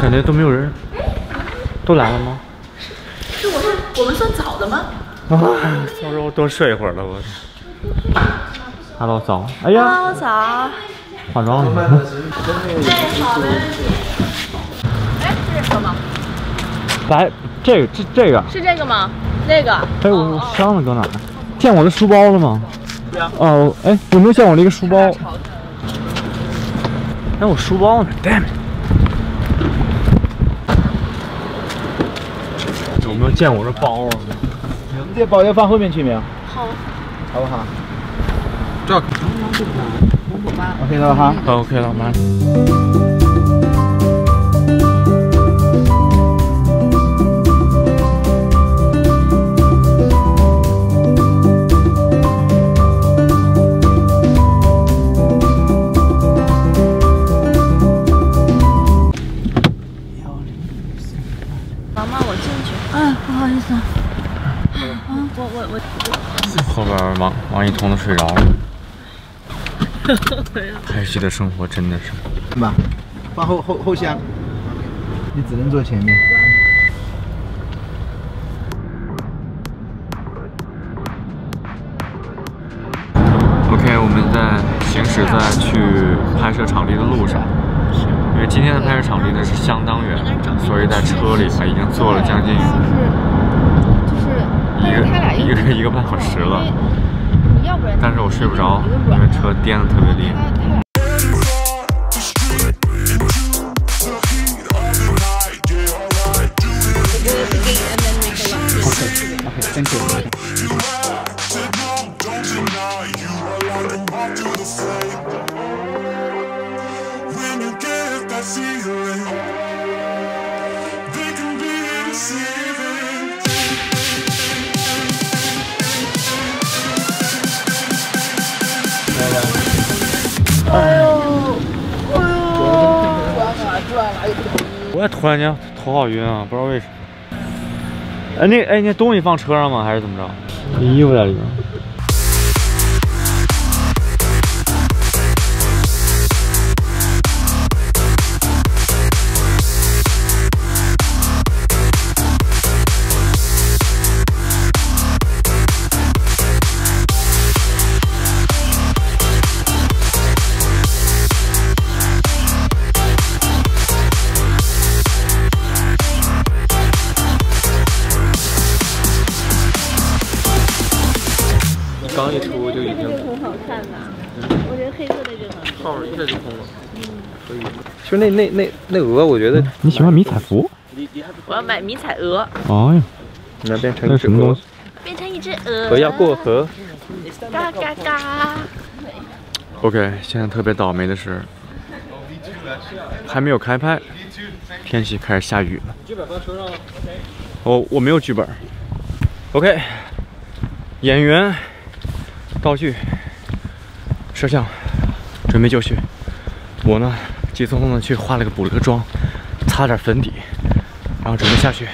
感觉都没有人，都来了吗？是我是我们算早的吗？啊，到时候多睡一会儿了，我。Hello，早。哎呀，早。化妆了。哎，好的。哎，是这个吗？来，这个这这个。是这个吗？那个。哎，我箱子搁哪？见我的书包了吗？哦，哎，有没有见我那个书包？哎，我书包呢？Damn！有没有见我这包啊？你这包要放后面去没有？好。好不好？这。OK 了哈。好 OK 了，妈。妈边王王一彤都睡着了。拍戏的生活真的是。妈，放后后后箱，你只能坐前面。OK，我们在行驶在去拍摄场地的路上，因为今天的拍摄场地呢是相当远，所以在车里还已经坐了将近一个一个一个半小时了，但是我睡不着，因为车颠得特别厉害。我也突然间头好晕啊，不知道为什么。哎，那哎那东西放车上吗？还是怎么着？衣服在里面。就那那那那鹅，我觉得你喜欢迷彩服？我要买迷彩鹅，哎呀，那变成那是什么东西？变成一只鹅。鹅要过河。嘎嘎嘎！OK，现在特别倒霉的是，还没有开拍，天气开始下雨了。剧本放车上了。我我没有剧本。OK，演员、道具、摄像，准备就绪。我呢，急匆匆的去化了个补了个妆，擦点粉底，然后准备下去。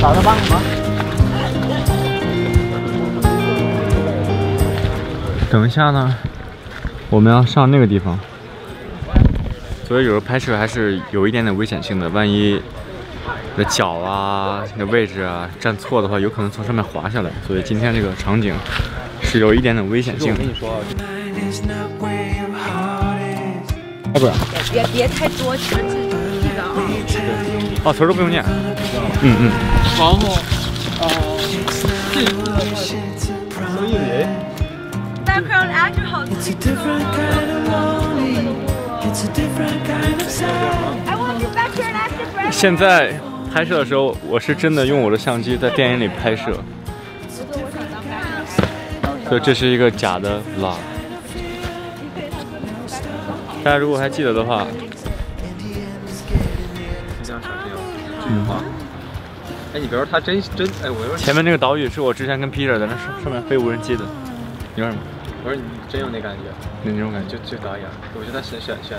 找他帮忙。等一下呢，我们要上那个地方，所以有时候拍摄还是有一点点危险性的。万一你的脚啊、你的位置啊站错的话，有可能从上面滑下来。所以今天这个场景是有一点点危险性的。说啊，Is not where your heart is. 要不然，别别太多，全是记得啊。哦，词儿都不用念。嗯嗯。然后，呃，这次的话，所以人 Background actor 好现在拍摄的时候，我是真的用我的相机在电影里拍摄，所以这是一个假的 vlog。大家如果还记得的话。哎，你别说他真真，哎，我说前面那个岛屿是我之前跟 Peter 在那上上面飞无人机的，你说什么？我说你真有那感觉，那那种感觉。就就导演，我觉得选选选。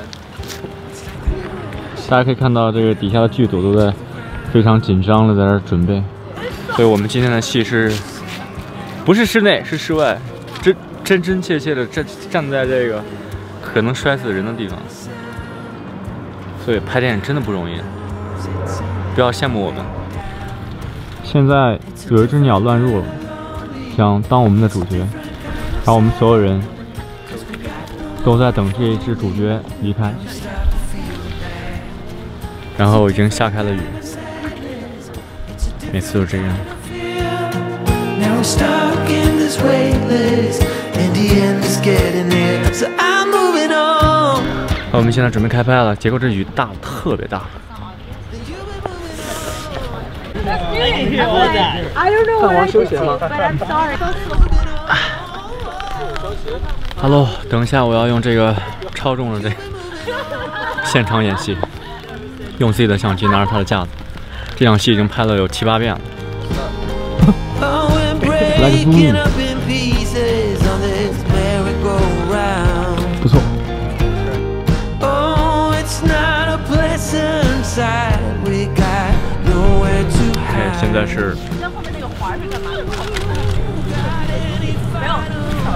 大家可以看到，这个底下的剧组都在非常紧张的在那准备，所以我们今天的戏是，不是室内是室外，真真真切切的站站在这个可能摔死人的地方，所以拍电影真的不容易，不要羡慕我们。现在有一只鸟乱入了，想当我们的主角，然后我们所有人都在等这一只主角离开，然后已经下开了雨，每次都这样。Now we're stuck in this waitlist, and the end is getting near. So I'm moving on. 好，我们现在准备开拍了，结果这雨大得特别大。I don't know what I'm Hello，等一下，我要用这个超重的这，现场演戏，用自己的相机拿着他的架子，这场戏已经拍了有七八遍了。Like 不错。嘿，现在是。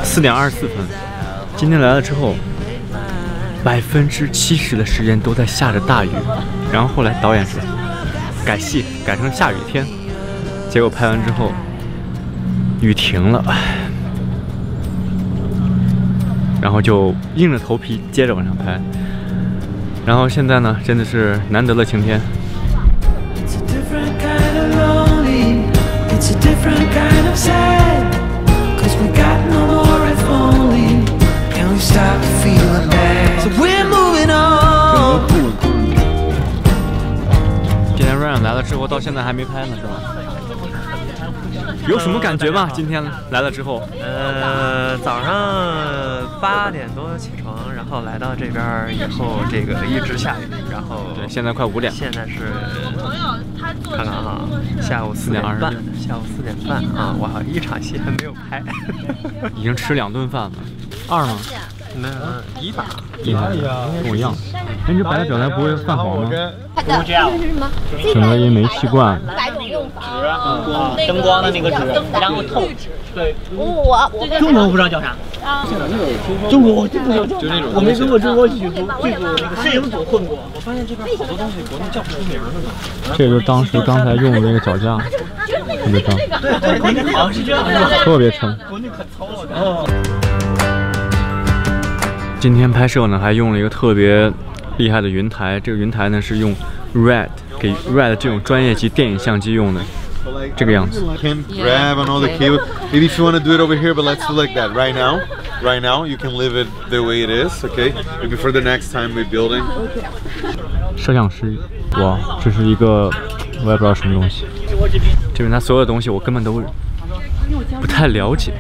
四点二十四分。今天来了之后，百分之七十的时间都在下着大雨。然后后来导演说改戏改成下雨天，结果拍完之后雨停了，唉然后就硬着头皮接着往上拍。然后现在呢，真的是难得的晴天，It's a different kind of lonely, it's a different kind of sad. We stop feeling bad? So we're moving on. 今天 Ryan 来了之后，到现在还没拍呢，是吧？有什么感觉吗？今天来了之后，呃，早上八点多起床，然后来到这边以后，这个一直下雨，然后对，现在快五点了。现在是看看哈，下午四点4:26半，下午四点半啊，我好像一场戏还没有拍，已经吃两顿饭了。二吗？没有一把，一样，跟我一样。哎，你这白的表带不会泛黄吗？不这样，整个因没习惯。哪种用法？啊，灯光的那个纸，然后透。对，我我中国我不知道叫啥。啊中国我真不知道叫啥，我没跟过中国剧组剧组那个摄影组混过。我发现这边好多东西国内叫不出名儿呢。这就是当时刚才用的那个脚架，特别脏，对对，国内好像是这样的。特别沉。国内可糙了。哦。今天拍摄呢，还用了一个特别厉害的云台。这个云台呢是用 Red 给 Red 这种专业级电影相机用的，这个样子。 can grab on all the cable. Maybe if you want to do it over here, but let's do like that right now. Right now, you can leave it the way it is, okay? Maybe for the next time we're building. 摄像师，哇，这是一个我也不知道什么东西。这边它所有的东西我根本都不太了解，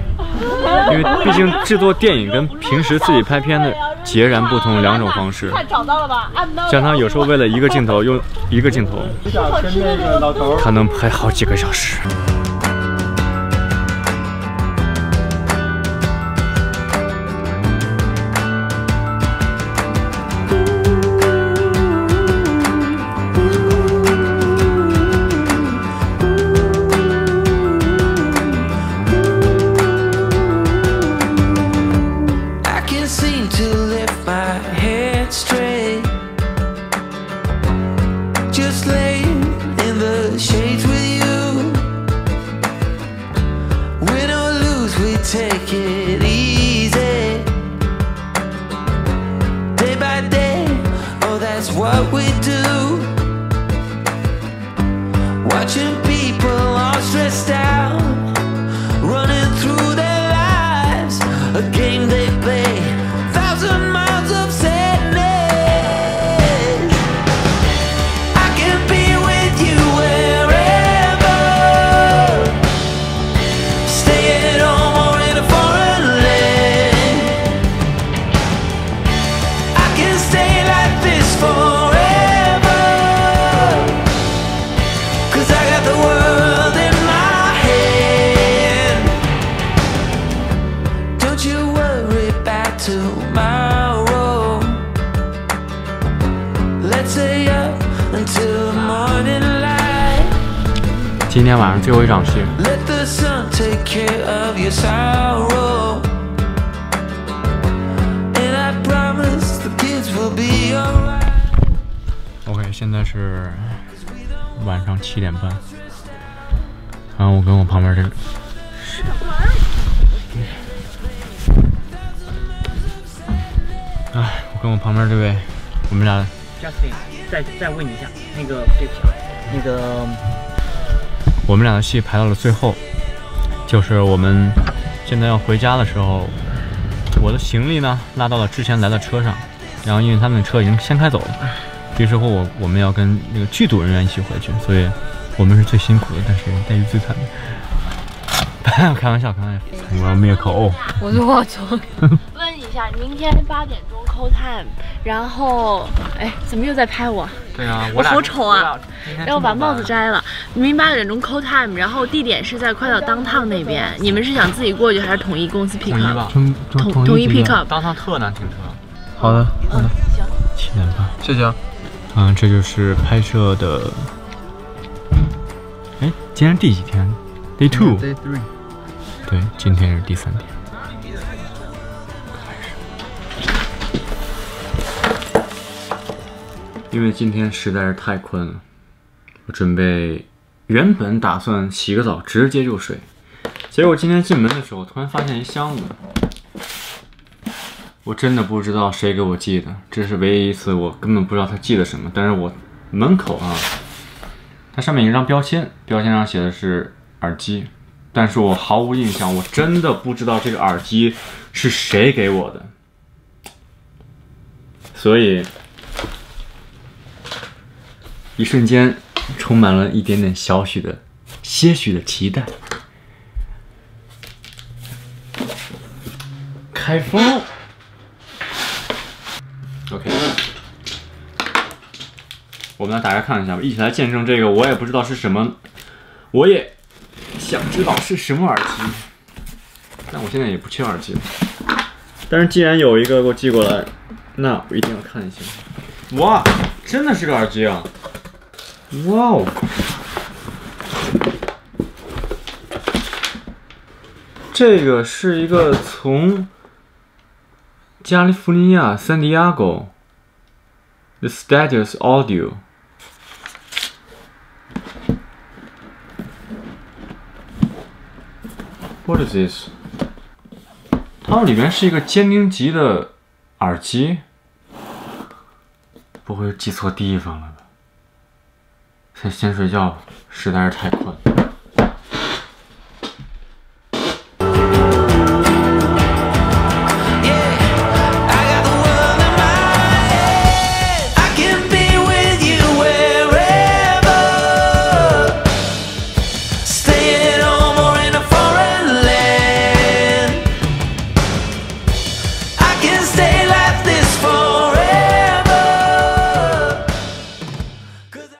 因为毕竟制作电影跟平时自己拍片的 截然不同两种方式。找到了吧？像他有时候为了一个镜头用一个镜头，他能拍好几个小时。What we do. Watching 今天晚上最后一场戏。OK，现在是晚上七点半，然后我跟我旁边这个。哎，我跟我旁边这位，我们俩。Justin，再再问一下，那个对不起啊，那个。我们俩的戏排到了最后，就是我们现在要回家的时候，我的行李呢拉到了之前来的车上，然后因为他们的车已经先开走了，这时候我我们要跟那个剧组人员一起回去，所以我们是最辛苦的，但是待遇最惨的。开玩笑，开玩笑，我要灭口。我是我从问一下，明天八点钟 call time，然后哎，怎么又在拍我？对啊，我好丑啊！然让我把帽子摘了。明天八点钟 call time，然后地点是在快到 downtown 那边，你们是想自己过去还是统一公司 pick 统一 up？吧，统统统一 pick up。当趟特难停车。好的，好的，行。七点半。谢谢啊。嗯，这就是拍摄的。哎，今天第几天？Day two。Day three。对，今天是第三天。因为今天实在是太困了，我准备原本打算洗个澡直接就睡，结果今天进门的时候突然发现一箱子，我真的不知道谁给我寄的，这是唯一一次我根本不知道他寄的什么，但是我门口啊，它上面有一张标签，标签上写的是耳机。但是我毫无印象，我真的不知道这个耳机是谁给我的，所以一瞬间充满了一点点小许的、些许的期待。开封，OK，我们来打开看一下吧，一起来见证这个，我也不知道是什么，我也。想知道是什么耳机，但我现在也不缺耳机了。但是既然有一个给我寄过来，那我一定要看一下。哇，真的是个耳机啊！哇哦，这个是一个从加利福尼亚 San Diego The Status Audio。What is this？它里面是一个监听级的耳机，不会记错地方了？先先睡觉，实在是太困。